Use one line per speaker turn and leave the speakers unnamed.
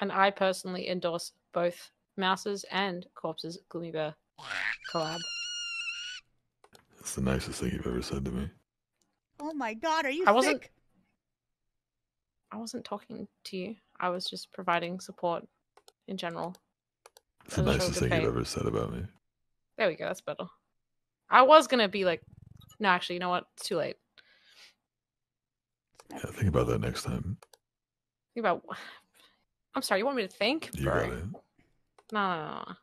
And I personally endorse both Mouses and Corpses Gloomy Bear collab.
That's the nicest thing you've ever said to me.
Oh my god, are you
I wasn't-
sick?
I wasn't talking to you. I was just providing support in general.
It's the
As a show of
nicest
good
thing you've ever said about me.
There we go. That's better. I was gonna be like, no, actually, you know what? It's too late.
Yeah, think about that next time.
Think about. I'm sorry. You want me to think?
You
Bro.
got it.
No, no, no, no.